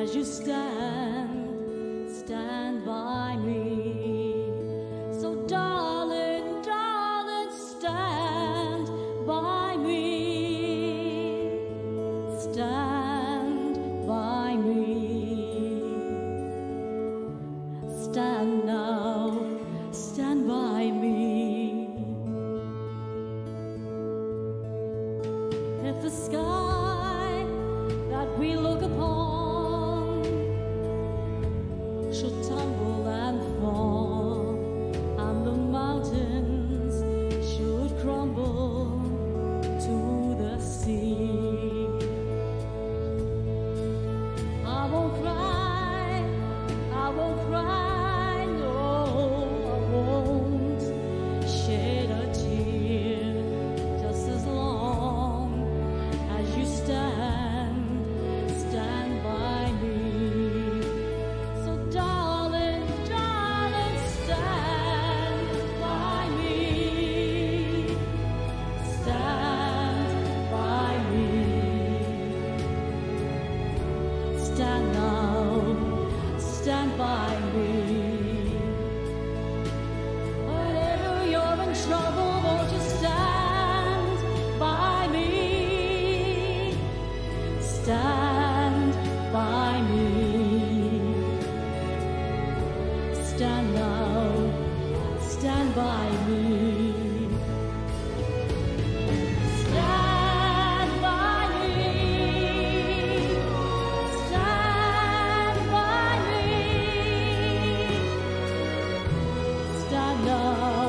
as you stand, stand by me. So, darling, darling, stand by me. Stand by me. Stand now, stand by me. If the sky won't cry. stand now, stand by me. You're in trouble, stand by me? Stand by me. Stand now, stand by me. Stand